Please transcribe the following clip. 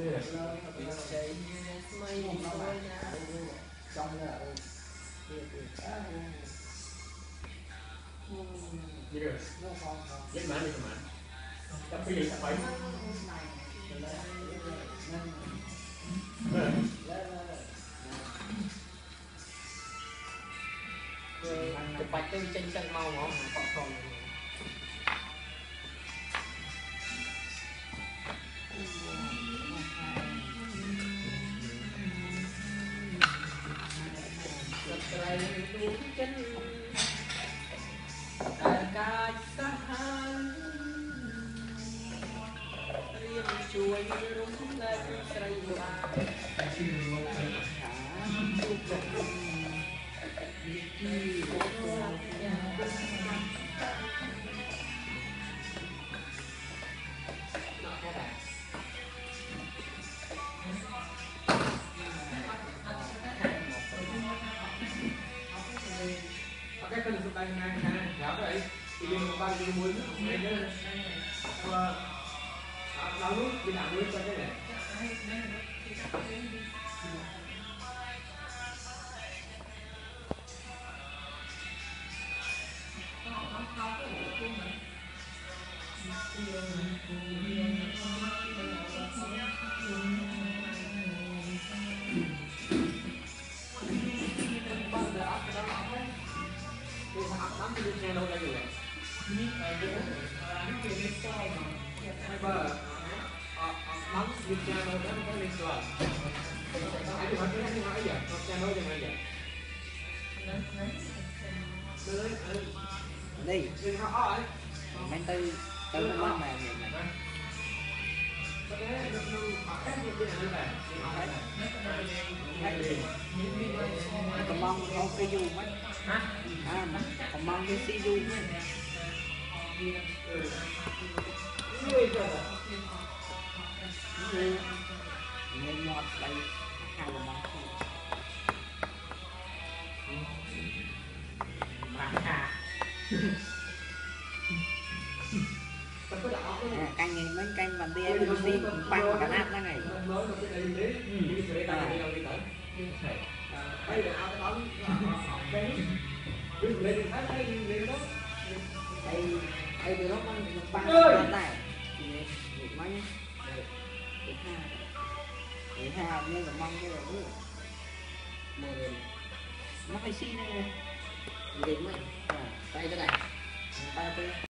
Rất mãn đi mãn. Tapi gì phải chụp bạch tôi chân chân mau mà ក្រៃដូចចិនតែកាចសាហាវរៀបជួយរុំតែស្រីបានជាលោកខាជួបលោកទីរបស់ này ngang lao lúc đi làm luôn cho cái này nắm cái nghe lúc đây rồi ba cho cái này. Thank you. Có liên quan ai đi hỏi cái này mang giờ nó nghe đâu giờ này giờ đi đi hỏi ai mấy tư mang nó mất mang nhìn này còn mong không cái du mất à còn mong cái si du mất nên ngọt đây hai là mong không mà ha à, canh này mấy canh bằng tia đi đi băng cả nát nó này đây đây từ nó băng băng cả này thì được mấy nhá được hai được hai nên là mong cái là bước mười nó phải xin này được mấy tay cái này tay